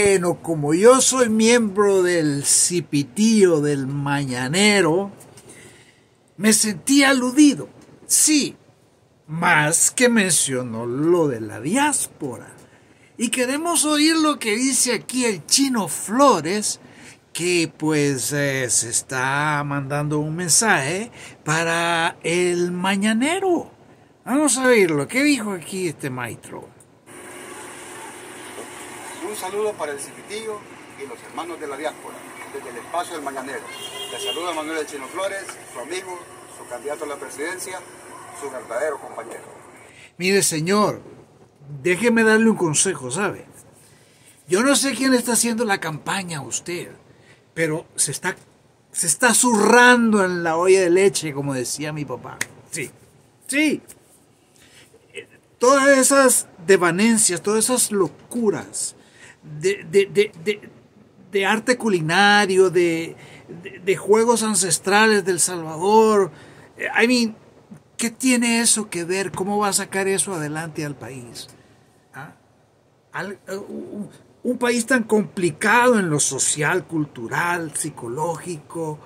Bueno, como yo soy miembro del cipitío del mañanero, me sentí aludido. Sí, más que mencionó lo de la diáspora. Y queremos oír lo que dice aquí el chino Flores, que pues eh, se está mandando un mensaje para el mañanero. Vamos a oírlo. ¿Qué dijo aquí este maestro? Un saludo para el Cipitillo y los hermanos de la diáspora, desde el espacio del Mañanero. Le saluda Manuel Chino Flores, su amigo, su candidato a la presidencia, su verdadero compañero. Mire, señor, déjeme darle un consejo, ¿sabe? Yo no sé quién está haciendo la campaña a usted, pero se está, se está zurrando en la olla de leche, como decía mi papá. Sí, sí. Todas esas devanencias, todas esas locuras de, de, de, de arte culinario, de, juegos ancestrales del Salvador. I mean, ¿qué tiene eso que ver? ¿Cómo va a sacar eso adelante al país? ¿Ah? un, un, país tan complicado en lo social, cultural, psicológico.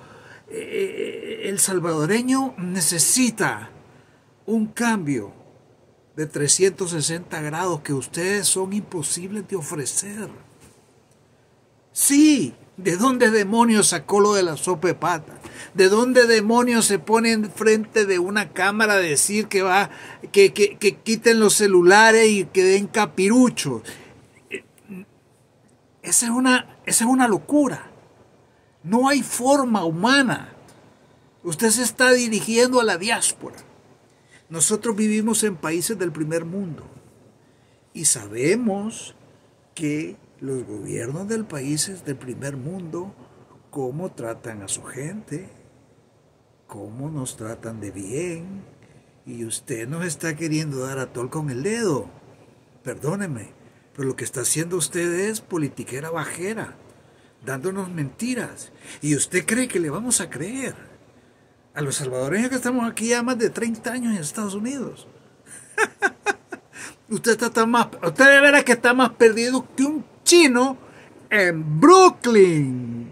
Eh, el salvadoreño necesita un cambio de 360 grados que ustedes son imposibles de ofrecer. Sí, ¿de dónde demonios sacó lo de la sopa de pata? ¿De dónde demonios se pone en frente de una cámara a decir que va, que, que, que quiten los celulares y que den capiruchos? Esa es una, esa es una locura. No hay forma humana. Usted se está dirigiendo a la diáspora. Nosotros vivimos en países del primer mundo y sabemos que los gobiernos del países del primer mundo, cómo tratan a su gente, cómo nos tratan de bien, y usted nos está queriendo dar a tol con el dedo. Perdóneme, pero lo que está haciendo usted es politiquera bajera, dándonos mentiras, y usted cree que le vamos a creer a los salvadoreños que estamos aquí ya más de 30 años en Estados Unidos. usted está más, usted de veras que está más perdido que un chino en Brooklyn.